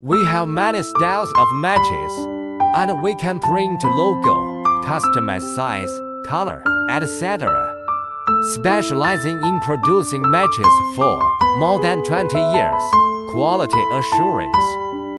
We have many styles of matches, and we can print logo, customize size, color, etc. Specializing in producing matches for more than 20 years, quality assurance.